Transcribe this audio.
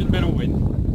there's been a win.